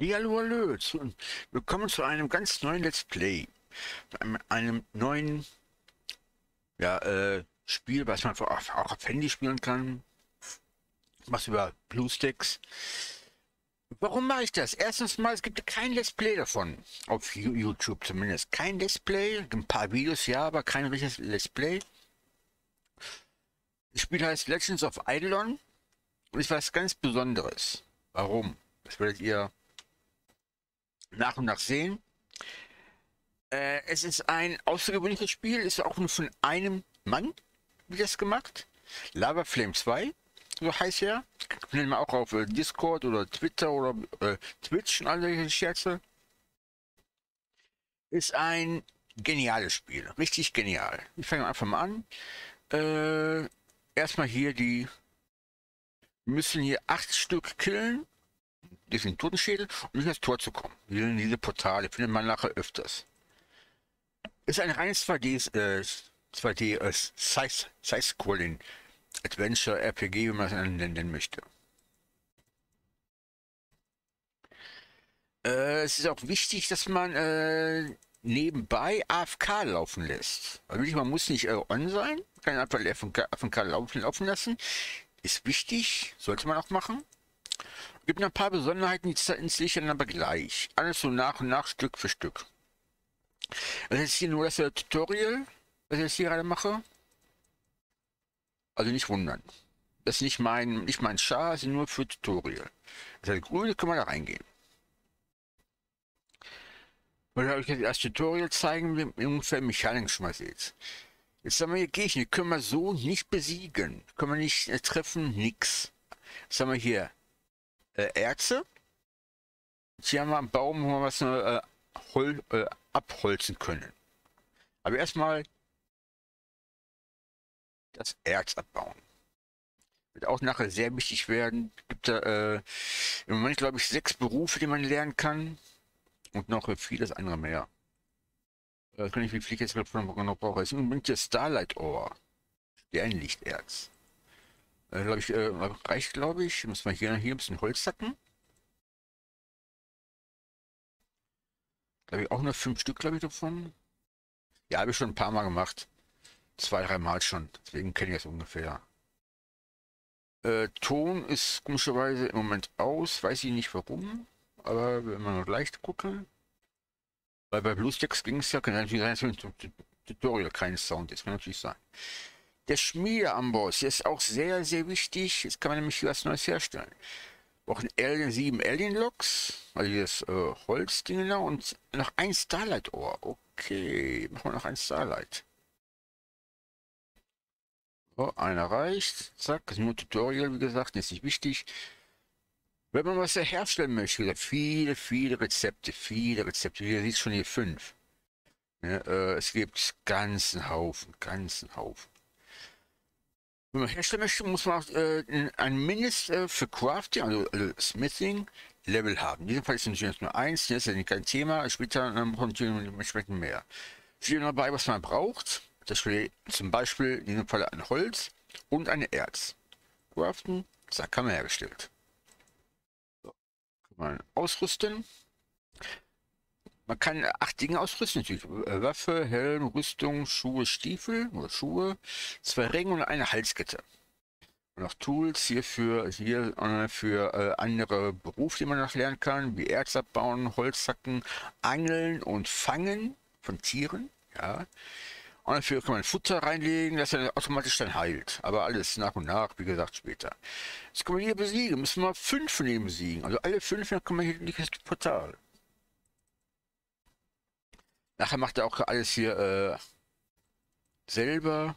Hallo, hallo, zu, willkommen zu einem ganz neuen Let's Play. Einem, einem neuen ja, äh, Spiel, was man auch, auch auf Handy spielen kann. Was über BlueStacks. Warum mache ich das? Erstens mal, es gibt kein Let's Play davon. Auf YouTube zumindest. Kein Let's Play. Ein paar Videos, ja, aber kein richtiges Let's Play. Das Spiel heißt Legends of Eidolon und ist was ganz Besonderes. Warum? Das werdet ihr nach und nach sehen. Äh, es ist ein außergewöhnliches Spiel, ist auch nur von einem Mann, wie das gemacht. Lava Flame 2, so heißt er. Findet man auch auf äh, Discord oder Twitter oder äh, Twitch und all solche Scherze. Ist ein geniales Spiel, richtig genial. Ich fange einfach mal an. Äh, erstmal hier die wir müssen hier acht Stück killen diesen Totenschädel, um durch das Tor zu kommen. In diese Portale findet man nachher öfters. Ist ein reines 2D, äh, 2D äh, Side-Scrolling Adventure RPG, wie man es nennen möchte. Äh, es ist auch wichtig, dass man äh, nebenbei AFK laufen lässt. Also man muss nicht äh, on sein, kann einfach AFK laufen, laufen lassen. Ist wichtig, sollte man auch machen. Gibt noch ein paar Besonderheiten, die zeige ich dann aber gleich. Alles so nach und nach, Stück für Stück. Das ist hier nur das Tutorial, was ich jetzt hier gerade mache. Also nicht wundern. Das ist nicht mein, nicht mein Char, ist nur für Tutorial. Das heißt, grüne können wir da reingehen. Weil euch jetzt das Tutorial zeigen, wie ungefähr Mechanik schon mal seht. Jetzt haben wir hier Gegner, die können wir so nicht besiegen. Können wir nicht äh, treffen, nix. Jetzt haben wir hier äh, Erze. Hier haben wir einen Baum, wo wir was äh, hol, äh, abholzen können. Aber erstmal das Erz abbauen. Wird auch nachher sehr wichtig werden. Gibt da äh, im Moment, glaube ich, sechs Berufe, die man lernen kann. Und noch vieles andere mehr. Äh, kann ich, wie viel ich jetzt noch brauche. Es ist Moment das Starlight Ore. Sternlichterz. Äh, glaube ich, äh, reicht, glaube ich. Muss man hier, hier ein bisschen Holz sacken. Glaube ich auch nur fünf Stück, glaube ich, davon. Ja, habe ich schon ein paar Mal gemacht. Zwei, drei Mal schon. Deswegen kenne ich das ungefähr. Äh, Ton ist komischerweise im Moment aus. Weiß ich nicht warum. Aber wenn man noch leicht gucken. Weil bei BlueStacks ging es ja, kann natürlich sein, dass Tutorial kein Sound ist. Kann natürlich sein. Der Schmiedeamboss ist auch sehr, sehr wichtig. Jetzt kann man nämlich was Neues herstellen. Wir brauchen Alien 7 Alien Loks, also das äh, Holzding da und noch ein Starlight Ohr. Okay, machen wir noch ein Starlight. So, einer reicht. Zack, das ist nur Tutorial, wie gesagt, ist nicht wichtig. Wenn man was herstellen möchte, viele, viele Rezepte, viele Rezepte. Hier sieht schon hier fünf. Ja, äh, es gibt ganzen Haufen, ganzen Haufen. Wenn man herstellen möchte, muss man auch äh, ein Mindest äh, für Crafting, also, also Smithing, Level haben. In diesem Fall ist es natürlich nur eins, das ist ja kein Thema. Später ähm, man dementsprechend mehr. Steht dabei, was man braucht. Das steht zum Beispiel in diesem Fall ein Holz und ein Erz. Craften, zack, haben wir hergestellt. So, kann man ausrüsten. Man kann acht Dinge ausrüsten. Äh, Waffe, Helm, Rüstung, Schuhe, Stiefel oder Schuhe, zwei Ringe und eine Halskette. Und auch Tools hier für, hier, äh, für äh, andere Berufe, die man noch lernen kann, wie Erz abbauen, Holzhacken, Angeln und Fangen von Tieren. Ja. Und dafür kann man Futter reinlegen, das dann automatisch dann heilt. Aber alles nach und nach, wie gesagt, später. Jetzt kann man hier besiegen. Müssen wir fünf von denen besiegen. Also alle fünf, dann kommen wir hier in das Portal. Nachher macht er auch alles hier äh, selber.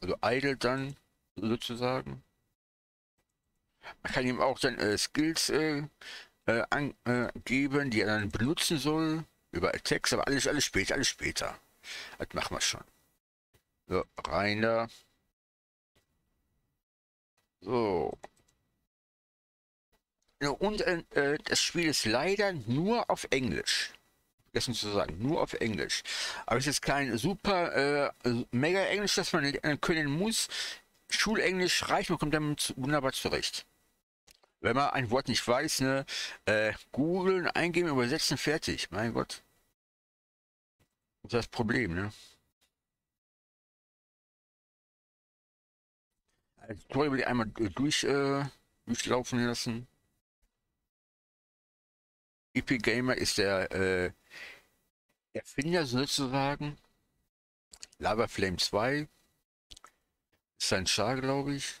Also idle dann, sozusagen. Man kann ihm auch dann äh, Skills äh, äh angeben, die er dann benutzen soll. Über Attacks, aber alles, alles später, alles später. Das machen wir schon. So, rein da. So. Und äh, das Spiel ist leider nur auf Englisch vergessen zu sagen, nur auf Englisch. Aber es ist kein super, äh, mega Englisch, das man können muss. Schulenglisch reicht, man kommt damit wunderbar zurecht. Wenn man ein Wort nicht weiß, ne, äh, googeln, eingeben, übersetzen, fertig. Mein Gott. Das ist das Problem, ne? Also, will ich einmal durch, äh, durchlaufen lassen. EP Gamer ist der äh, Erfinder sozusagen. Lava Flame 2 ist sein Char, glaube ich.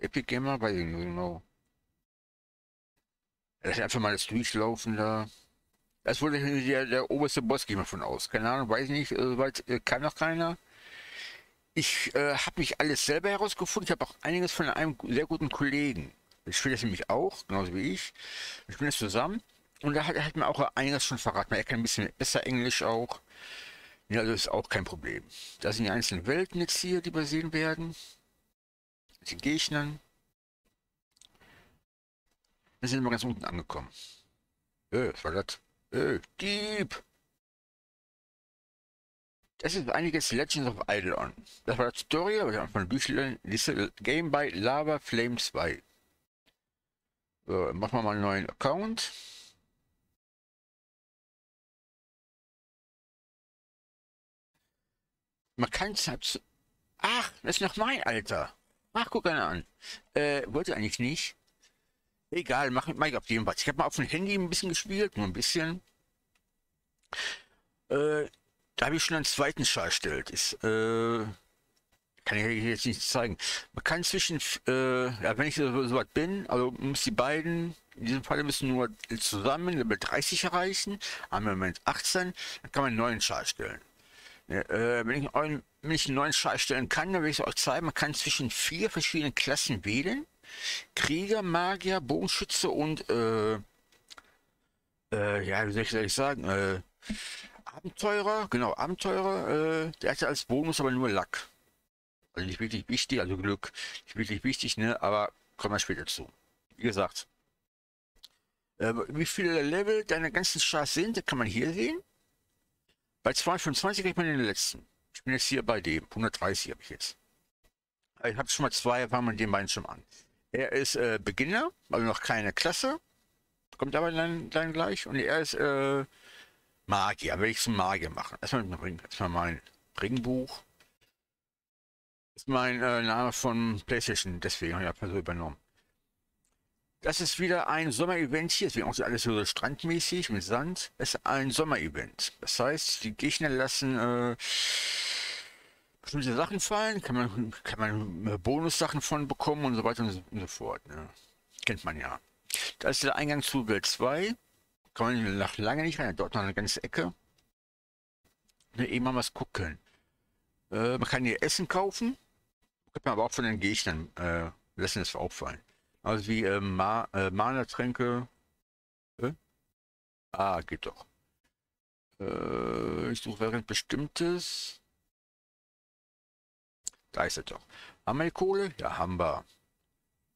Epic Gamer, weiß ich nicht genau. Das ist einfach mal das Durchlaufen da. Das wurde der, der oberste Boss, gehe ich mal von aus. Keine Ahnung, weiß ich nicht, äh, äh, kann noch keiner. Ich äh, habe mich alles selber herausgefunden. Ich habe auch einiges von einem sehr guten Kollegen. Ich spiele das nämlich auch, genauso wie ich. Wir spielen das zusammen. Und da hat, er hat mir auch einiges schon verraten. Er kann ein bisschen besser Englisch auch. Ja, das ist auch kein Problem. Da sind die einzelnen Welten jetzt hier, die wir sehen werden. Den Gegnern. Wir sind immer ganz unten angekommen. Äh, was war das? Äh, Dieb! Das ist einiges Legends of Eidolon. Das war das Tutorial, was ich von Liste Game by Lava Flame 2. So, machen wir mal einen neuen Account. Man kann es halt... Ach, das ist noch mein Alter. Ach, guck einer an. Äh, wollte eigentlich nicht. Egal, mach, ich auf jeden Fall. Ich habe mal auf dem Handy ein bisschen gespielt, nur ein bisschen. Äh, da habe ich schon einen zweiten Schal erstellt. Ist, äh, kann ich jetzt nicht zeigen. Man kann zwischen, äh, ja, wenn ich so, so weit bin, also muss die beiden, in diesem Fall müssen nur zusammen Level 30 erreichen, am Moment 18, dann kann man einen neuen Schal stellen. Äh, wenn, ich, wenn, ich, einen neuen Schal stellen kann, dann will ich es euch zeigen. Man kann zwischen vier verschiedenen Klassen wählen. Krieger, Magier, Bogenschütze und, äh, äh, ja, wie soll ich, sagen, äh, Abenteurer, genau, Abenteurer, äh, der hatte als Bonus aber nur Lack. Also nicht wirklich wichtig, also Glück, nicht wirklich wichtig, ne, aber kommen wir später zu. Wie gesagt, äh, wie viele Level deine ganzen Chars sind, kann man hier sehen. Bei 225 kriegt man den letzten. Ich bin jetzt hier bei dem. 130 habe ich jetzt. Ich habe schon mal zwei, fangen wir den beiden schon an. Er ist äh, Beginner, also noch keine Klasse. Kommt aber dann, dann gleich. Und er ist äh, Magier. Will ich zum Magier machen. Erstmal, erstmal mein Ringbuch. Das ist mein äh, Name von PlayStation, deswegen habe ich so übernommen. Das ist wieder ein Sommer-Event hier, deswegen auch alles so strandmäßig mit Sand. Es ist ein Sommer-Event. Das heißt, die Gegner lassen äh, bestimmte Sachen fallen, kann man, kann man äh, Bonussachen von bekommen und so weiter und so, und so fort. Ne? Kennt man ja. Da ist der Eingang zu Welt 2. Kann man nach lange nicht rein, dort noch eine ganze Ecke. Ne, eben mal was gucken. Äh, man kann hier Essen kaufen. Kann man aber auch von den Gegnern äh, lassen es auffallen. Also wie äh, Ma äh, Mana-Tränke. Äh? Ah, geht doch. Äh, ich suche während bestimmtes. Da ist er doch. Haben wir Kohle? Ja, haben wir.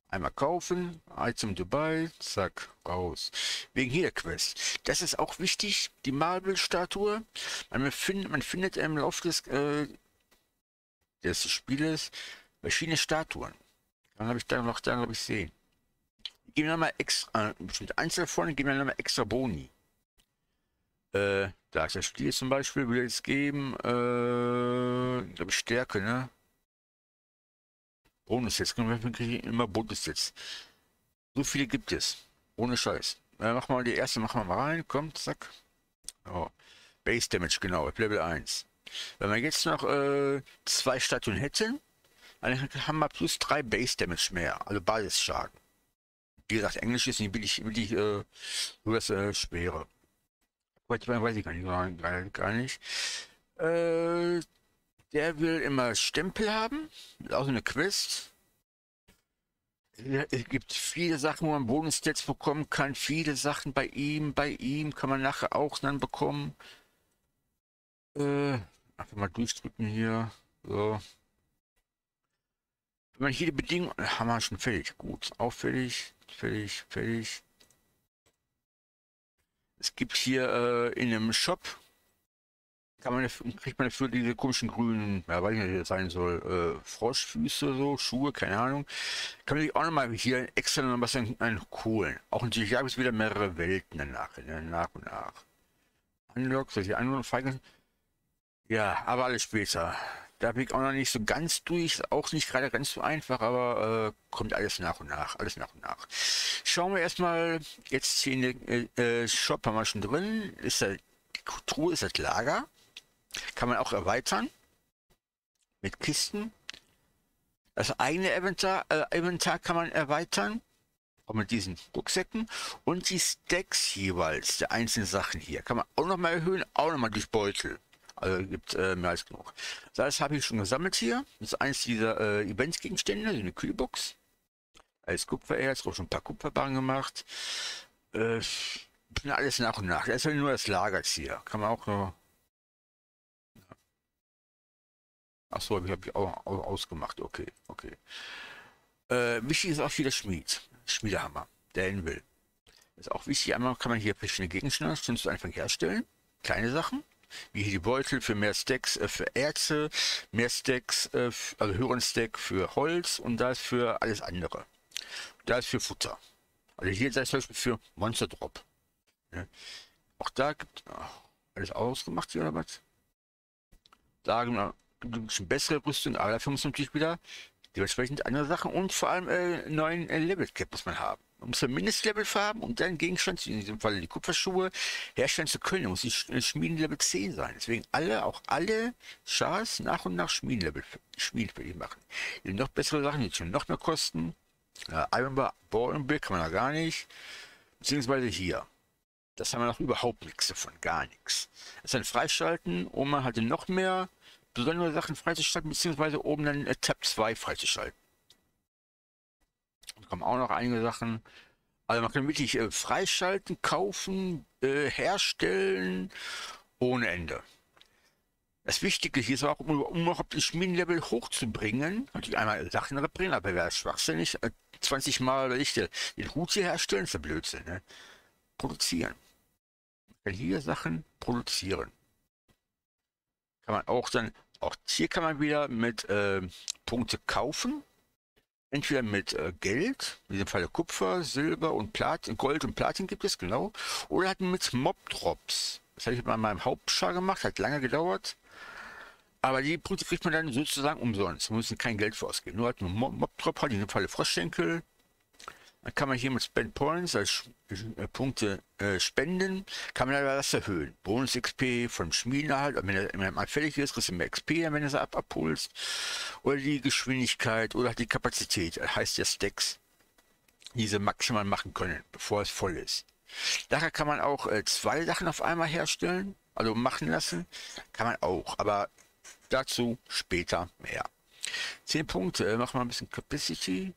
Einmal kaufen, Item Dubai, zack, raus. Wegen hier Quest. Das ist auch wichtig, die Marble-Statue. Man, find, man findet im Laufe des, äh, des Spieles verschiedene Statuen. Dann habe ich da noch, da glaube ich, sehen geben wir nochmal extra, äh, bestimmte Einzel vorne, geben wir nochmal extra Boni. Äh, da ist der Stil zum Beispiel, ich jetzt geben, äh, glaube ich, Stärke, ne? Bonus jetzt, immer Bonus jetzt. So viele gibt es. Ohne Scheiß. Äh, wir mal die erste, machen wir mal rein, kommt, zack. Oh. Base Damage, genau, Level 1. Wenn wir jetzt noch äh, zwei Statuen hätten, dann haben wir plus drei Base Damage mehr, also Basisschaden. Wie gesagt, Englisch ist nicht wirklich, wirklich äh, nur das äh, Schwere. Weiß, weiß ich gar nicht, gar, gar nicht. Äh, der will immer Stempel haben, auch eine Quest. Es gibt viele Sachen, wo man Bonus-Stats bekommen kann. Viele Sachen bei ihm, bei ihm kann man nachher auch dann bekommen. Äh, einfach mal durchdrücken hier. So. Wenn man hier die Bedingungen, haben wir schon fertig. Gut, auffällig fertig, fertig. Es gibt hier äh, in einem Shop kann man, kriegt man dafür diese komischen grünen, ja, weiß nicht, wie das sein soll, äh, Froschfüße, so, Schuhe, keine Ahnung. Kann man sich auch nochmal hier extra noch was holen. Auch natürlich gab es wieder mehrere Welten danach, ne, nach und nach. Unlock, ich Unlock feigen? Ja, aber alles später. Da bin ich auch noch nicht so ganz durch, auch nicht gerade ganz so einfach, aber äh, kommt alles nach und nach, alles nach und nach. Schauen wir erstmal, jetzt hier in den äh, äh, Shop haben wir schon drin, ist der, die Truhe ist das Lager. Kann man auch erweitern. Mit Kisten. Das eigene Inventar, äh, Inventar kann man erweitern. Auch mit diesen Rucksäcken. Und die Stacks jeweils der einzelnen Sachen hier. Kann man auch noch mal erhöhen. Auch noch mal durch Beutel. Also gibt äh, mehr als genug. Das habe ich schon gesammelt hier. Das ist eins dieser äh, Eventsgegenstände. Eine Kühlbox. Als Kupfererz. Auch schon ein paar Kupferbarren gemacht. Äh, alles nach und nach. Ja nur das Lager hier. Kann man auch noch Ach so, habe ich auch ausgemacht. Okay, okay. Äh, wichtig ist auch hier der Schmied. Schmiedehammer, der ihn will. Ist auch wichtig. Einmal kann man hier verschiedene Gegenstände zu Anfang herstellen. Kleine Sachen. Wie hier die Beutel für mehr Stacks äh, für Erze, mehr Stacks, äh, also höheren Stack für Holz und da ist für alles andere. Da ist für Futter. Also hier das zum Beispiel für Monster Drop. Ja. Auch da gibt oh, alles ausgemacht hier oder was? Da genau, eine bessere Rüstung, aber dafür muss man natürlich wieder dementsprechend andere Sachen und vor allem äh, neuen äh, Level Cap muss man haben. Muss ein Mindestlevel haben, um dann Gegenstand, in diesem Fall die Kupferschuhe, herstellen zu können. muss die äh, Schmieden Level 10 sein. Deswegen alle, auch alle Schars nach und nach Schmiedenlevel Schmieden machen. Die noch bessere Sachen, die schon noch mehr kosten. Ja, Iron Bar, Boring Bill kann man da gar nicht. Beziehungsweise hier. Das haben wir noch überhaupt nichts davon, gar nichts. Das ist ein Freischalten, um halt noch mehr besondere Sachen freizuschalten, beziehungsweise oben dann äh, Tab 2 freizuschalten. Da kommen auch noch einige Sachen. Also man kann wirklich äh, freischalten, kaufen, äh, herstellen, ohne Ende. Das Wichtige hier ist auch, um, um auch den Schmiedenlevel hochzubringen, natürlich einmal Sachen reparieren, aber wäre schwachsinnig, 20 äh, Mal ich, den Hut hier herstellen, ist ja Blödsinn, ne? Produzieren. Man kann hier Sachen produzieren kann man auch dann, auch hier kann man wieder mit äh, Punkte kaufen. Entweder mit äh, Geld, in diesem Fall Kupfer, Silber und Platin, Gold und Platin gibt es, genau. Oder halt mit Mob-Drops. Das habe ich bei meinem Hauptschar gemacht, hat lange gedauert. Aber die Punkte kriegt man dann sozusagen umsonst. Man muss kein Geld für ausgeben. Nur halt ein Mob-Drop, halt in dem Fall Froschschenkel, dann kann man hier mit Spend Points als äh, Punkte äh, spenden, kann man aber das erhöhen. Bonus XP vom Schmieden halt, wenn er, wenn er fertig ist, kriegst du mehr XP, wenn du es ab, abholst. Oder die Geschwindigkeit oder die Kapazität, das heißt ja Stacks, diese maximal machen können, bevor es voll ist. Daher kann man auch äh, zwei Sachen auf einmal herstellen, also machen lassen, kann man auch, aber dazu später mehr. 10 Punkte, äh, machen wir ein bisschen Capacity.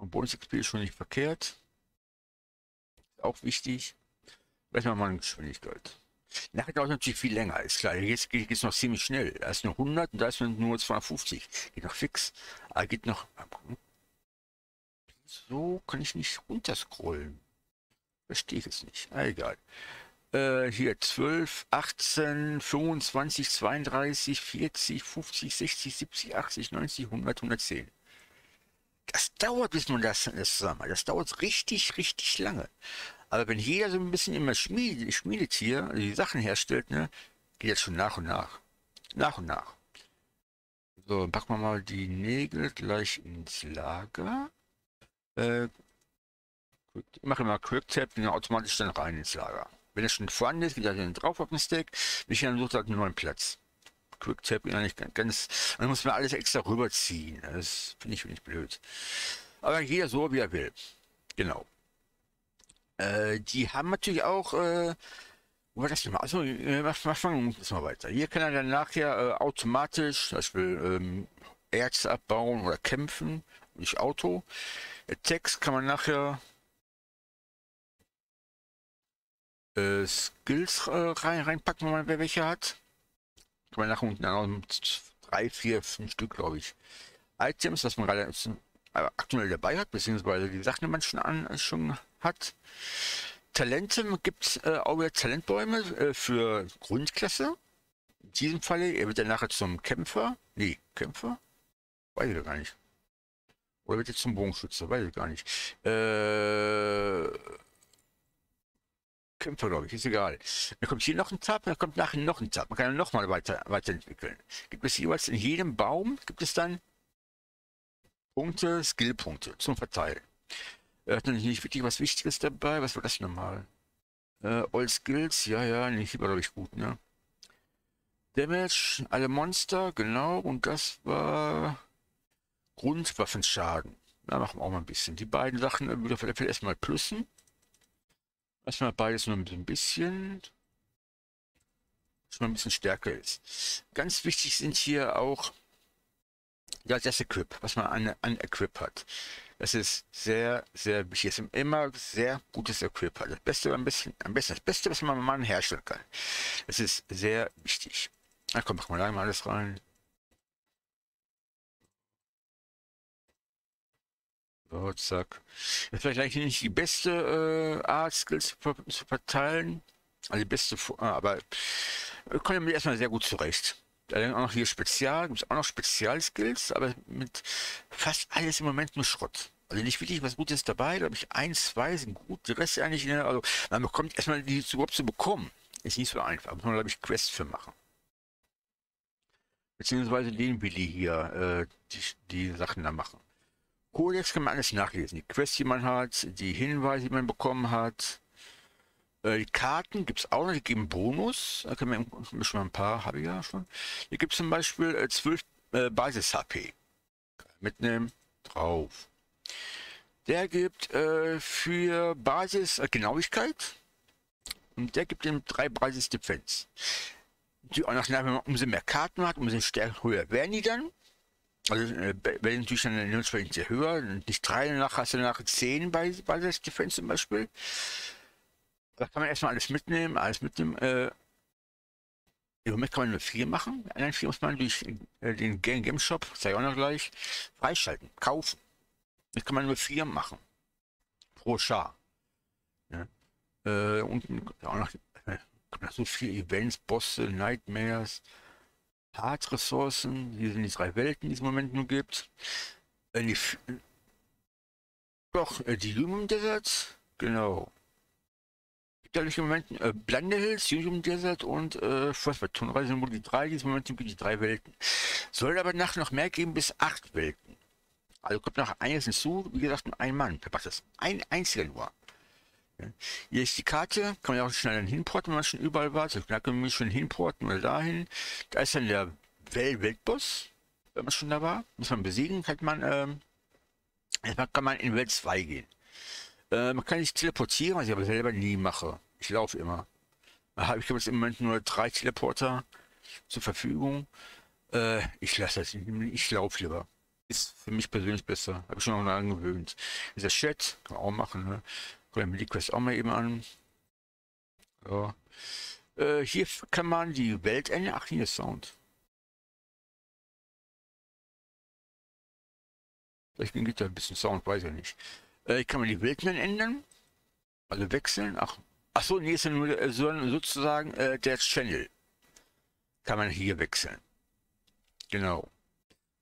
Und Bonus-XP ist schon nicht verkehrt. Auch wichtig. Vielleicht mal eine Geschwindigkeit. Nachher dauert natürlich viel länger, ist klar. Jetzt geht es noch ziemlich schnell. Da ist nur 100 und da ist nur 250. Geht noch fix. Aber geht noch. So kann ich nicht runterscrollen. Verstehe ich es nicht. Ah, egal. Äh, hier 12, 18, 25, 32, 40, 50, 60, 70, 80, 90, 100, 110 das dauert, bis man das, zusammen Das dauert richtig, richtig lange. Aber wenn jeder so ein bisschen immer schmiedet, schmiedet hier, also die Sachen herstellt, ne, geht das schon nach und nach. Nach und nach. So, packen wir mal die Nägel gleich ins Lager. Äh, ich mache mal Quick Tap, den automatisch dann rein ins Lager. Wenn es schon vorhanden ist, geht er dann drauf auf den Stack. Ich dann sucht halt einen neuen Platz. Quicktap eigentlich ganz, man muss mir alles extra rüberziehen. Das finde ich, find ich blöd. Aber jeder so, wie er will. Genau. Äh, die haben natürlich auch, äh, wo war das denn? Also, äh, was, was fangen wir mal weiter. Hier kann er dann nachher äh, automatisch, zum Beispiel ähm, Erze abbauen oder kämpfen, nicht Auto. Text kann man nachher äh, Skills äh, rein, reinpacken, wenn man welche hat. Kann man nach unten an, drei, vier, fünf Stück, glaube ich. Items, was man gerade äh, aktuell dabei hat, beziehungsweise die Sachen, die man schon, an, schon hat. Talente gibt es äh, auch wieder Talentbäume äh, für Grundklasse. In diesem Falle, er wird dann nachher zum Kämpfer. Nee, Kämpfer? Weiß ich gar nicht. Oder wird jetzt zum Bogenschütze? Weiß ich gar nicht. Äh, Kämpfer, glaube ich, ist egal. Dann kommt hier noch ein Tab, dann kommt nachher noch ein Tab. Man kann nochmal weiter, weiterentwickeln. Gibt es jeweils in jedem Baum, gibt es dann Punkte, Skillpunkte zum Verteilen. Er hat nicht wirklich was Wichtiges dabei. Was war das nochmal? Äh, All Skills, ja, ja, nicht war glaube ich gut, ne? Damage, alle Monster, genau, und das war Grundwaffenschaden. Da machen wir auch mal ein bisschen. Die beiden Sachen würde ich vielleicht erstmal plussen. Erstmal beides nur ein bisschen. Dass ein bisschen stärker ist. Ganz wichtig sind hier auch ja, das Equip, was man an, an Equip hat. Das ist sehr, sehr wichtig. Es ist immer sehr gutes Equip. Das Beste, ein bisschen, am besten, das Beste, was man mal herstellen kann. Das ist sehr wichtig. Na komm, machen da mal alles rein. So, zack. Das ist vielleicht nicht die beste äh, Art, Skills zu, verteilen. Also die beste, ah, aber wir kommen damit erstmal sehr gut zurecht. Dann auch noch hier Spezial, gibt es auch noch Spezialskills, aber mit fast alles im Moment nur Schrott. Also nicht wirklich was Gutes dabei, glaube ich, ein, zwei sind gut, die Rest eigentlich, ne, also man bekommt erstmal die überhaupt zu bekommen. Ist nicht so einfach, muss man, glaube ich, Quests für machen. Beziehungsweise den Willi hier, äh, die, die Sachen da machen. Codex kann man alles nachlesen. Die Quests, die man hat, die Hinweise, die man bekommen hat. Äh, die Karten gibt es auch noch, die geben Bonus. Da können wir schon mal ein paar, habe ich ja schon. Hier gibt es zum Beispiel äh, 12 äh, Basis-HP. Mitnehmen, drauf. Der gibt äh, für Basis äh, Genauigkeit und der gibt ihm drei Basis Defense. Die auch noch, wenn man umso mehr Karten hat, umso stärker höher werden die dann. Also äh, werden natürlich dann dementsprechend sehr höher. Nicht drei, danach hast du nach zehn bei, bei Defense zum Beispiel. Da kann man erstmal alles mitnehmen, alles mitnehmen. Äh, Im Moment kann man nur vier machen. Anderen vier muss man durch äh, den Game, Shop, ich auch noch gleich, freischalten, kaufen. Das kann man nur vier machen. Pro Schar. Ja. Äh, und auch noch, äh, so viele Events, Bosse, Nightmares. Hard-Ressourcen, hier sind die drei Welten, die es im Moment nur gibt. Äh, die, doch, äh, die Lumen Desert, genau. Gibt ja im Moment äh, Blande Hills, Unium Desert und äh, Frostbite-Tunnel sind wohl die drei, die es im Moment gibt, die drei Welten. Soll aber nach noch mehr geben bis acht Welten. Also kommt noch eines hinzu, wie gesagt, nur ein Mann verpasst das. Ein einziger nur. Hier ist die Karte, kann man auch schnell dann hinporten, wenn man schon überall war. So, da können wir schon hinporten oder dahin. Da ist dann der Wel Weltboss, wenn man schon da war. Muss man besiegen, kann man, ähm, kann man in Welt 2 gehen. Äh, man kann sich teleportieren, was ich aber selber nie mache. Ich laufe immer. Ich habe jetzt im Moment nur drei Teleporter zur Verfügung. Äh, ich lasse das, ich laufe lieber. Ist für mich persönlich besser. Habe ich schon auch daran gewöhnt. Dieser Chat, kann man auch machen, ne? Gucken wir die Quest auch mal eben an. So. Äh, hier kann man die Welt ändern. Ach, hier ist Sound. Vielleicht geht da ein bisschen Sound, weiß ich nicht. Äh, kann man die Welten ändern. Also wechseln. Ach, ach so, nee, ist ja nur äh, sozusagen äh, der Channel. Kann man hier wechseln. Genau.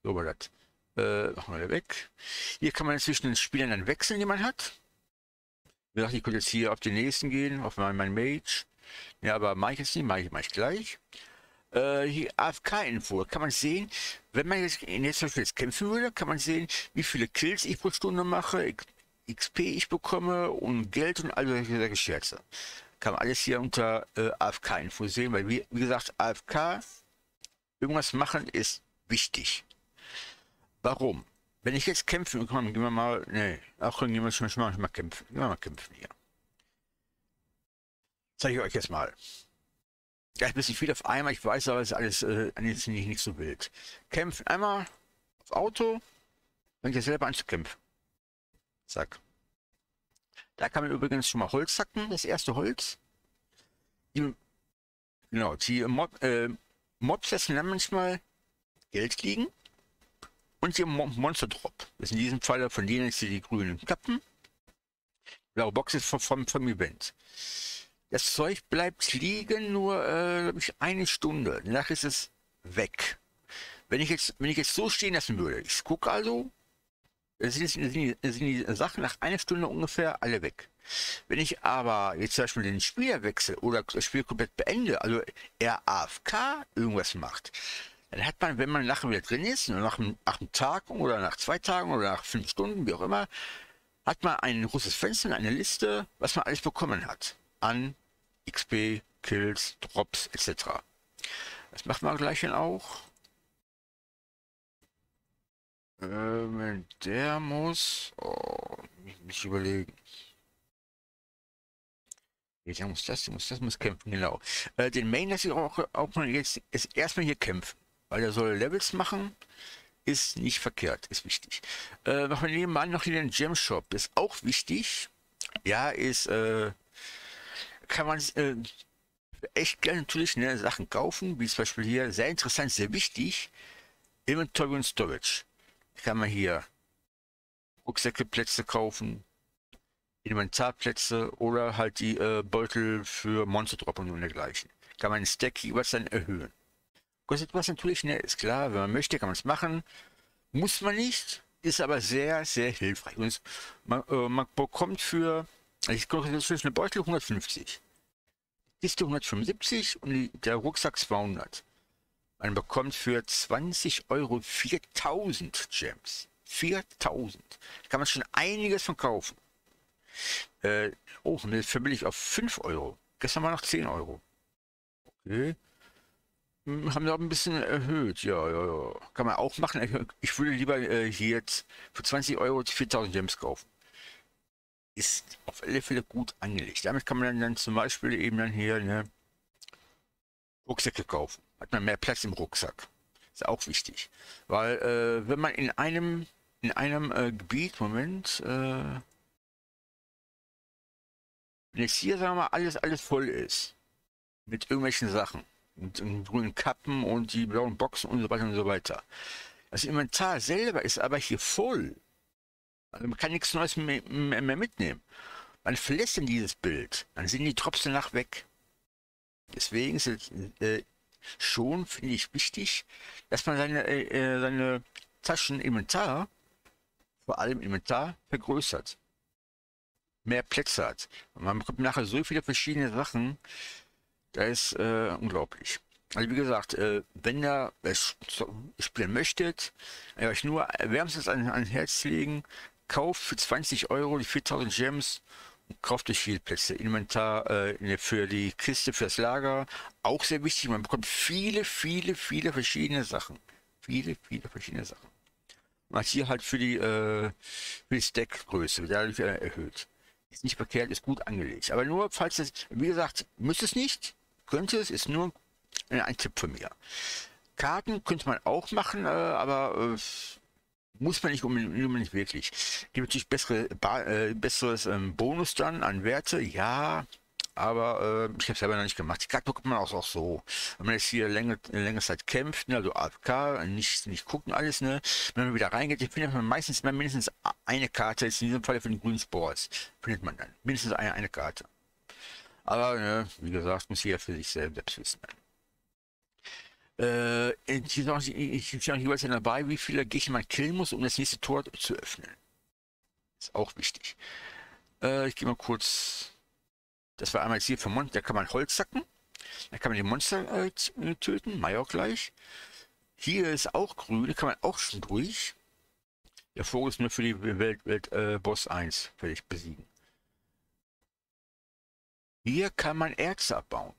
So war das. Äh, machen wir weg. Hier kann man zwischen den Spielern dann wechseln, die man hat. Wie gesagt, ich könnte jetzt hier auf den nächsten gehen, auf meinen mein Mage. Ja, aber mache ich jetzt nicht, mache ich, mach ich gleich. Äh, hier AFK-Info, kann man sehen, wenn man jetzt, jetzt zum Beispiel jetzt kämpfen würde, kann man sehen, wie viele Kills ich pro Stunde mache, XP ich bekomme und Geld und all solche Scherze. Kann man alles hier unter äh, AFK-Info sehen, weil wie, wie gesagt, AFK, irgendwas machen ist wichtig. Warum? Wenn ich jetzt kämpfe, komm, gehen wir mal, nee, auch gehen wir schon mal, mal kämpfen. Gehen wir mal kämpfen hier. Zeige ich euch jetzt mal. Ja, ein bisschen viel auf einmal, ich weiß aber, es ist alles, äh, nicht, nicht so wild. Kämpfen einmal auf Auto, fängt ihr selber an zu kämpfen. Zack. Da kann man übrigens schon mal Holz sacken, das erste Holz. Die, genau, die Mob, äh, Mobs lassen dann manchmal Geld liegen und hier Monster Drop. Das ist in diesem Fall von denen jetzt die grünen Kappen. Blaue Box ist vom, vom, vom Event. Das Zeug bleibt liegen nur äh, eine Stunde. Danach ist es weg. Wenn ich jetzt, wenn ich jetzt so stehen lassen würde, ich gucke also, sind, sind, die, sind die Sachen nach einer Stunde ungefähr alle weg. Wenn ich aber jetzt zum Beispiel den Spieler wechsle oder das Spiel komplett beende, also er AFK irgendwas macht, dann hat man, wenn man nachher wieder drin ist, nach, nach einem Tag oder nach zwei Tagen oder nach fünf Stunden, wie auch immer, hat man ein großes Fenster, eine Liste, was man alles bekommen hat. An XP, Kills, Drops etc. Das macht man gleich dann auch. Ähm, der muss... Oh, mich, mich überlegen. Der muss das, der muss das, muss kämpfen, genau. Äh, den Main lasse ich auch, auch mal jetzt erstmal hier kämpfen. Weil er soll Levels machen. Ist nicht verkehrt, ist wichtig. Äh, machen wir nebenan noch hier den Gem Shop. Ist auch wichtig. Ja, ist, äh, kann man äh, echt gerne natürlich ne, Sachen kaufen, wie zum Beispiel hier, sehr interessant, sehr wichtig, Inventory und Storage. Kann man hier Rucksäckeplätze kaufen, Inventarplätze oder halt die äh, Beutel für Monster Droppen und dergleichen. Kann man den Stack jeweils dann erhöhen. Kostet was natürlich, ne, ist klar, wenn man möchte, kann man es machen. Muss man nicht, ist aber sehr, sehr hilfreich. Und man, äh, man bekommt für, ich kostet jetzt eine Beutel 150. Kiste 175 und der Rucksack 200. Man bekommt für 20 Euro 4000 Gems. 4000. Kann man schon einiges von kaufen. Äh, oh, verbillig auf 5 Euro. Gestern war noch 10 Euro. Okay. Haben wir auch ein bisschen erhöht. Ja, ja, ja. Kann man auch machen. Ich würde lieber äh, hier jetzt für 20 Euro 4000 Gems kaufen. Ist auf alle Fälle gut angelegt. Damit kann man dann, dann zum Beispiel eben dann hier eine Rucksäcke kaufen. Hat man mehr Platz im Rucksack. Ist auch wichtig. Weil äh, wenn man in einem in einem äh, Gebiet, Moment, äh, wenn jetzt hier, sagen wir mal, alles, alles voll ist, mit irgendwelchen Sachen, mit den grünen Kappen und die blauen Boxen und so weiter und so weiter. Das Inventar selber ist aber hier voll. Also man kann nichts Neues mehr, mehr mitnehmen. Man verlässt in dieses Bild, dann sind die Drops danach weg. Deswegen ist es äh, schon, finde ich, wichtig, dass man seine, äh, äh seine Taschen Inventar, vor allem Inventar, vergrößert mehr Plätze hat. Und man bekommt nachher so viele verschiedene Sachen, das ist äh, unglaublich. Also wie gesagt, äh, wenn ihr es spielen möchtet, euch nur wärmstens an, an Herz legen, kauft für 20 Euro die 4000 Gems und kauft euch viele Plätze. Inventar äh, für die Kiste, für das Lager, auch sehr wichtig. Man bekommt viele, viele, viele verschiedene Sachen. Viele, viele verschiedene Sachen. Man hat hier halt für die, äh, die Stackgröße dadurch äh, erhöht. Ist nicht verkehrt, ist gut angelegt. Aber nur, falls es, wie gesagt, müsste es nicht, könnte es, ist nur ein Tipp von mir. Karten könnte man auch machen, äh, aber äh, muss man nicht unbedingt wirklich. Gibt natürlich bessere, äh, besseres ähm, Bonus dann an Werte, ja, aber äh, ich habe selber noch nicht gemacht. Die Karte bekommt man auch, auch so. Wenn man jetzt hier länger, längere Zeit kämpft, ne, also AFK, nicht, nicht gucken alles, ne, wenn man wieder reingeht, findet man meistens mindestens eine Karte, jetzt in diesem Fall für den grünen Sports, findet man dann. Mindestens eine, eine Karte. Aber, ne, wie gesagt, muss jeder für sich selbst wissen. Äh, ich bin jeweils dabei, wie viele Gegner man killen muss, um das nächste Tor zu öffnen. Ist auch wichtig. Äh, ich gehe mal kurz das war einmal Ziel für Monster, da kann man Holz sacken. Da kann man die Monster äh, äh töten, auch gleich. Hier ist auch grün, da kann man auch schon durch. Der Vogel ist nur für die Welt, Welt äh, Boss 1 fertig besiegen. Hier kann man Erze abbauen.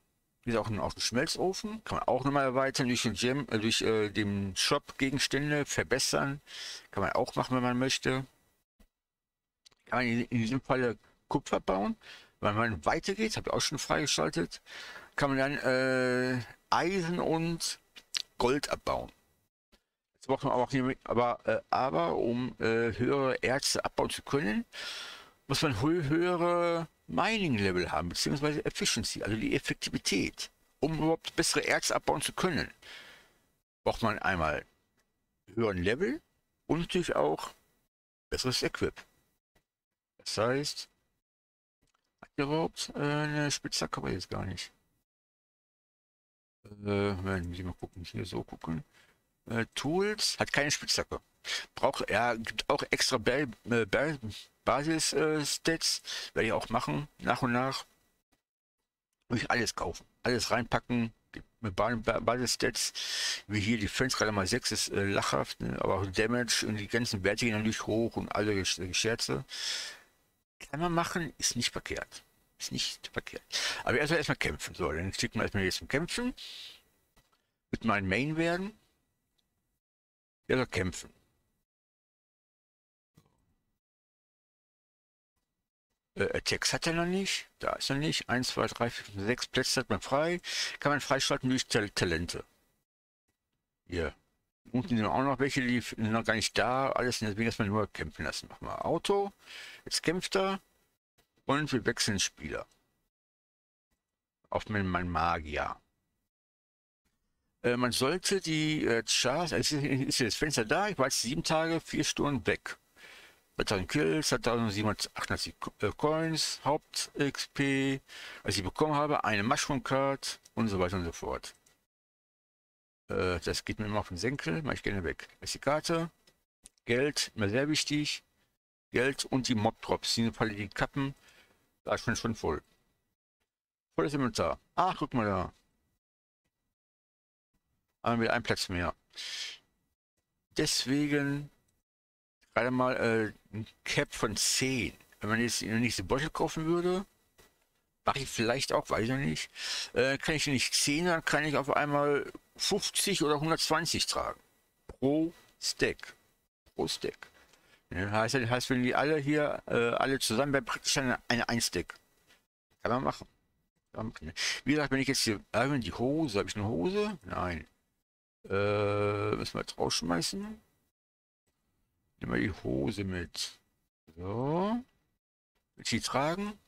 Wie auch auf dem Schmelzofen. Kann man auch nochmal erweitern durch den Gem, äh, durch äh, den Shop Gegenstände verbessern. Kann man auch machen, wenn man möchte. Kann man in, in diesem Fall Kupfer bauen. Wenn man weitergeht, habe ich auch schon freigeschaltet, kann man dann äh, Eisen und Gold abbauen. Das braucht man auch nicht, aber, äh, aber um äh, höhere Erze abbauen zu können, muss man höhere Mining-Level haben, beziehungsweise Efficiency, also die Effektivität. Um überhaupt bessere Erze abbauen zu können, braucht man einmal höheren Level und natürlich auch besseres Equip. Das heißt, überhaupt äh, eine Spitzhacke? Weiß ich gar nicht. Äh, muss ich mal gucken, hier so gucken. Äh, Tools hat keine Spitzhacke. Braucht, ja, gibt auch extra ba äh, ba Basis-Stats. Äh, Werde ich auch machen, nach und nach. Ich alles kaufen. Alles reinpacken. Mit Basis-Stats. Wie hier die Fans gerade mal 6 ist äh, lachhaft, ne? aber auch Damage und die ganzen Werte gehen natürlich hoch und alle Gescherze. Kann man machen, ist nicht verkehrt. Ist nicht verkehrt. Aber erstmal erstmal kämpfen. So, dann schickt man erstmal jetzt zum Kämpfen. Wird mein Main werden. Soll kämpfen. Äh, Attacks hat er noch nicht. Da ist er nicht. 1, 2, 3, 4, 5, 6 Plätze hat man frei. Kann man freischalten durch Tal Talente. Hier. Unten sind auch noch welche, die sind noch gar nicht da. Alles deswegen erstmal nur kämpfen lassen. Machen wir Auto. Jetzt kämpft er. Und wir wechseln Spieler. Auf meinen Magier. Äh, man sollte die äh, Chars, also ist das Fenster da, ich war jetzt sieben Tage, vier Stunden weg. 2000 Kills, 2788 äh, Coins, Haupt-XP, was ich bekommen habe, eine Mushroom Card und so weiter und so fort. Äh, das geht mir immer auf den Senkel, mache ich gerne weg. Das ist die Karte. Geld, immer sehr wichtig. Geld und die Mob-Drops, die Falle die Kappen, da ist schon, schon voll. Volles Inventar. Ach, guck mal da. Aber wieder ein Platz mehr. Deswegen gerade mal äh, ein Cap von 10. Wenn man jetzt in der nächste Beutel kaufen würde, mache ich vielleicht auch, weiß ich nicht, äh, kann ich nicht 10, dann kann ich auf einmal 50 oder 120 tragen. Pro Stack. Pro Stack. Ja, heißt, heißt, wenn die alle hier, äh, alle zusammen, wäre praktisch eine, eine 1 Stack. Kann man machen. Wie gesagt, wenn ich jetzt hier, äh, die Hose, habe ich eine Hose? Nein. Äh, müssen wir jetzt rausschmeißen. Nehmen wir die Hose mit. So. Will ich die tragen?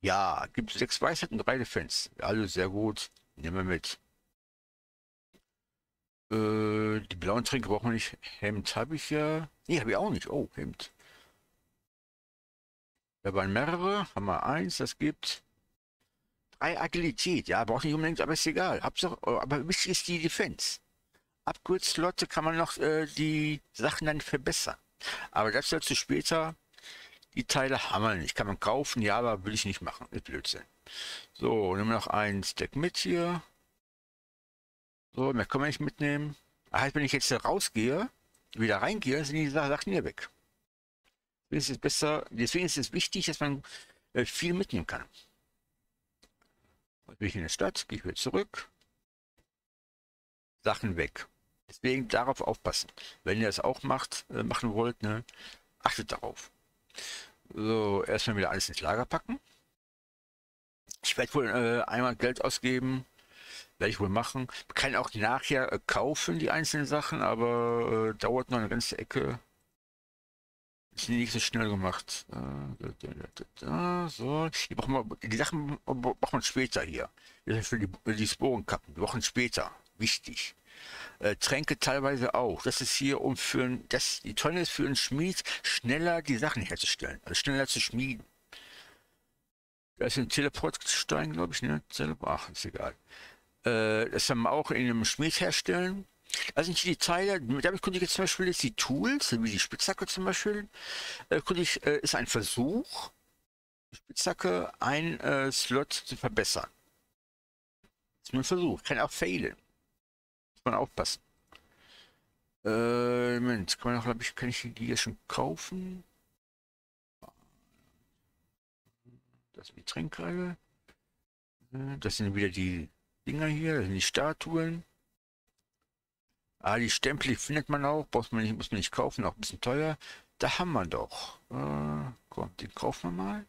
Ja, gibt es sechs Weisheiten, drei Defense. Also sehr gut. Nehmen wir mit. Äh, die blauen Tränke brauchen wir nicht. Hemd habe ich ja. Nee, habe ich auch nicht. Oh, Hemd. Da waren mehrere. Haben wir eins, das gibt Drei Agilität, ja, braucht nicht unbedingt, aber ist egal. Hauptsache, aber wichtig ist die Defense. Abkurzlotte kann man noch äh, die Sachen dann verbessern. Aber das dazu später. Die Teile haben wir nicht. Kann man kaufen, ja, aber will ich nicht machen. Ist Blödsinn. So, nehmen wir noch ein Stack mit hier. So, mehr können wir nicht mitnehmen. Heißt, wenn ich jetzt rausgehe, wieder reingehe, sind die Sachen hier weg. Deswegen ist es besser, deswegen ist es wichtig, dass man äh, viel mitnehmen kann. Und bin ich in der Stadt, gehe ich wieder zurück. Sachen weg. Deswegen darauf aufpassen. Wenn ihr das auch macht, äh, machen wollt, ne, achtet darauf. So, erstmal wieder alles ins Lager packen. Ich werde wohl äh, einmal Geld ausgeben. Werde ich wohl machen. kann auch nachher äh, kaufen, die einzelnen Sachen, aber äh, dauert noch eine ganze Ecke. Ist nicht so schnell gemacht. so. Die, brauchen wir, die Sachen braucht man später hier. Für die, die Sporenkappen. Brauchen später. Wichtig. Äh, Tränke teilweise auch. Das ist hier, um für ein, das, die Tonne ist für einen Schmied schneller die Sachen herzustellen. Also schneller zu schmieden. Da ist ein Teleportstein, glaube ich, ne? Ach, ist egal. Äh, das haben wir auch in einem Schmied herstellen. Also nicht die Teile, damit konnte ich jetzt zum Beispiel jetzt die Tools, wie die Spitzhacke zum Beispiel, äh, ich, äh, ist ein Versuch, die Spitzhacke ein äh, Slot zu verbessern. Das ist nur ein Versuch, kann auch failen. Man aufpassen. Äh, Moment, kann man glaube ich, kann ich die hier schon kaufen? Das sind die Tränke. Äh, das sind wieder die Dinger hier, das sind die Statuen. Ah, die Stempel findet man auch, muss man nicht, muss man nicht kaufen, auch ein bisschen teuer. Da haben wir doch. Äh, komm, den kaufen wir mal.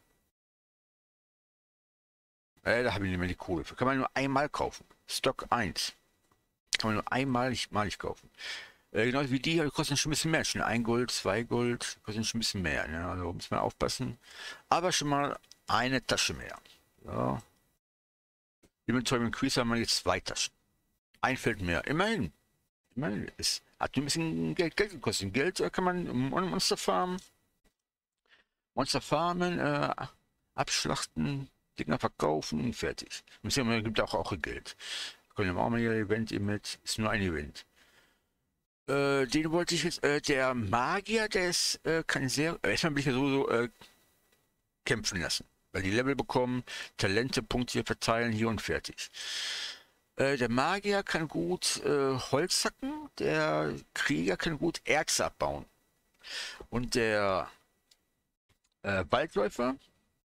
Äh, da habe ich nicht mehr die Kohle. Kann man nur einmal kaufen. Stock 1. Kann man nur einmalig malig kaufen. Äh, genau wie die, die kosten schon ein bisschen mehr. Schon ein Gold, zwei Gold, kosten schon ein bisschen mehr. Ne? Also muss man aufpassen. Aber schon mal eine Tasche mehr. So. Inventory Increase haben wir jetzt zwei Taschen. Ein Feld mehr. Immerhin meine, es hat ein bisschen Geld, Geld gekostet. Geld äh, kann man Monster farmen. Monster farmen, äh, abschlachten, Dinger verkaufen und fertig. Und es gibt auch, auch Geld. Mal hier Event mit, ist nur ein Event. Äh, den wollte ich jetzt, äh, der Magier, der ist, äh, kann sehr, äh, erstmal bin ich ja so, äh, kämpfen lassen. Weil die Level bekommen, Talente, Punkte verteilen, hier und fertig. Äh, der Magier kann gut Holz hacken, der Krieger kann gut Erz abbauen. Und der Waldläufer,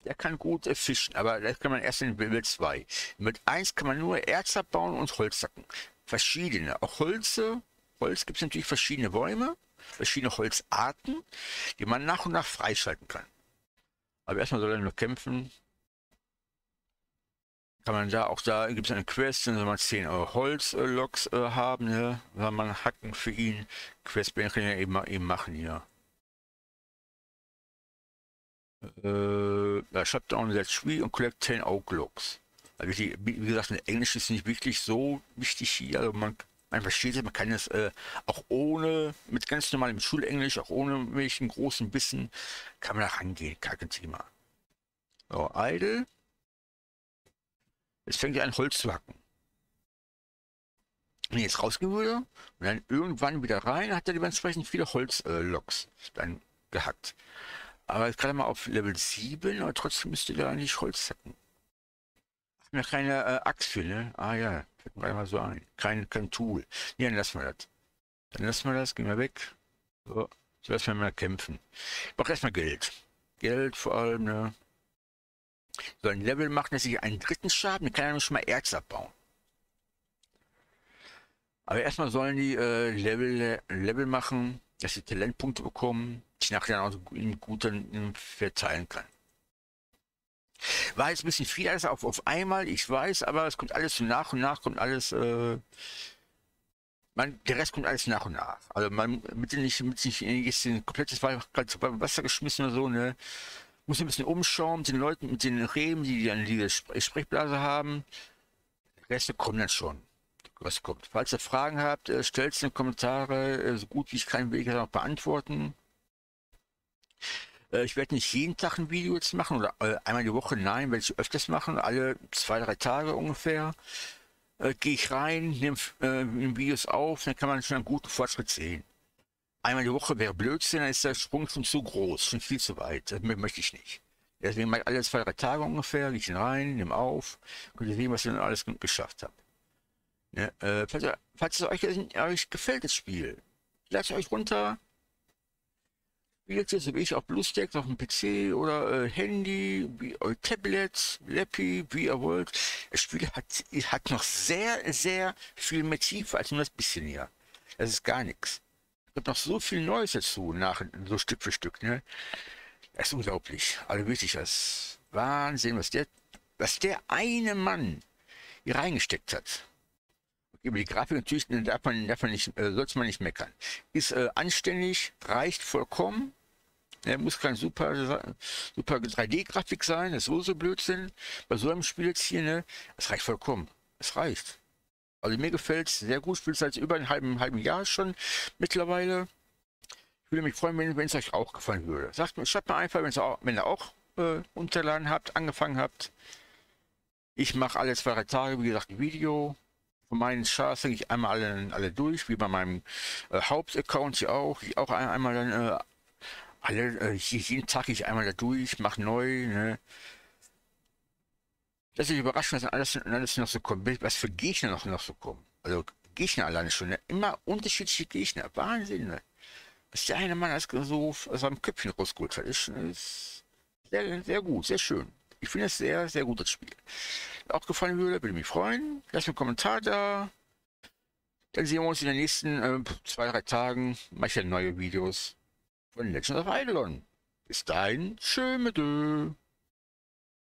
der kann gut äh, fischen, aber das kann man erst in Level 2. Mit 1 kann man nur Erz abbauen und Holz hacken. Verschiedene. Auch Holze. Holz gibt es natürlich verschiedene Bäume, verschiedene Holzarten, die man nach und nach freischalten kann. Aber erstmal soll er nur kämpfen kann man da, auch da gibt es eine Quest, dann soll man 10 Euro Holzloks äh, haben, ne? Soll man hacken für ihn. Quest kann ja eben, eben machen hier. Äh, ja, Shutdown that tree und collect 10 Oak Logs. Also wie, wie gesagt, Englisch ist nicht wirklich so wichtig hier. Also man, man versteht es, man kann es äh, auch ohne, mit ganz normalem Schulenglisch, auch ohne welchen großen Bissen, kann man da rangehen, kein Thema. So, Idle. Es fängt ja an, Holz zu hacken. Und jetzt rausgehen würde und dann irgendwann wieder rein, hat er dementsprechend viele Holzloks äh, dann gehackt. Aber jetzt gerade mal auf Level 7, aber trotzdem müsste er nicht Holz hacken. Ach, mir keine äh, Axt für, ne? Ah ja, fällt mir mal so ein. Kein, kein Tool. Ja, dann lassen wir das. Dann lassen wir das, gehen wir weg. So, so lassen wir mal kämpfen. Ich brauche erstmal Geld. Geld vor allem, ne? So ein Level macht natürlich einen dritten Schaden, dann kann er schon mal Erz abbauen. Aber erstmal sollen die äh, Level, Level machen, dass sie Talentpunkte bekommen, ich nachher auch in guten verteilen kann. War jetzt ein bisschen viel alles auf, auf einmal, ich weiß, aber es kommt alles nach und nach, kommt alles, äh, man, der Rest kommt alles nach und nach. Also man bitte nicht, mit nicht jetzt ein komplettes Wasser geschmissen oder so, ne? muss ein bisschen umschauen mit den Leuten, mit den Reben, die dann diese Sprechblase haben. Die Reste kommen dann schon. Was kommt. Falls ihr Fragen habt, äh, stellt es in die Kommentare, äh, so gut wie ich ich das auch beantworten. Äh, ich werde nicht jeden Tag ein Video jetzt machen oder einmal die Woche, nein, werde ich öfters machen, alle zwei, drei Tage ungefähr. Gehe ich rein, nehme Videos auf, dann kann man schon einen guten Fortschritt sehen einmal die Woche wäre Blödsinn, dann ist der Sprung schon zu groß, schon viel zu weit. Das möchte ich nicht. Deswegen mache ich alle zwei, drei Tage ungefähr, gehe ich rein, nehme auf, könnt ihr sehen, was ich dann alles geschafft habe. Ja, äh, falls, falls es euch, euch gefällt, das Spiel, lasst euch runter, spielt es, so wie ich, auf BlueStacks auf dem PC oder äh, Handy, wie, äh, Tablet, Lappy, wie ihr wollt. Das Spiel hat, hat noch sehr, sehr viel mehr Tiefe als nur das bisschen hier. Das ist gar nichts gibt noch so viel Neues dazu, nach, so Stück für Stück, ne? Das ist unglaublich. Also wirklich, das Wahnsinn, was der, was der eine Mann hier reingesteckt hat. Über die Grafik natürlich darf man, darf man nicht, äh, sollte man nicht meckern. Ist äh, anständig, reicht vollkommen. Er muss kein super, super 3D-Grafik sein, das ist so so Blödsinn. Bei so einem Spiel jetzt hier, ne, es reicht vollkommen. Es reicht. Also mir gefällt es sehr gut, spielt seit über einem halben, halben Jahr schon mittlerweile. Ich würde mich freuen, wenn es euch auch gefallen würde. Sagt mir, schreibt mir einfach, auch, wenn ihr auch äh, unterladen habt, angefangen habt. Ich mache alle zwei, drei Tage, wie gesagt, ein Video. Von meinen Chars denke ich einmal alle, alle durch, wie bei meinem äh, Hauptaccount hier auch. Ich auch ein, einmal dann äh, alle, äh, jeden Tag ich einmal da durch, mache neu. Ne? Das ist überraschend, dass alles, alles noch so kommt. Was für Gegner noch, noch so kommen. Also Gegner alleine schon. Ne? Immer unterschiedliche Gegner. Wahnsinn. Ne? Was der eine Mann als so aus seinem Köpfchen rausgeholt hat, ist, ist sehr, sehr gut, sehr schön. Ich finde es sehr, sehr gut, das Spiel. Wenn auch gefallen würde, würde mich freuen. Lasst mir einen Kommentar da. Dann sehen wir uns in den nächsten äh, zwei, drei Tagen. Mache ich ja neue Videos von Legend of Eidolon. Bis dahin, tschö mit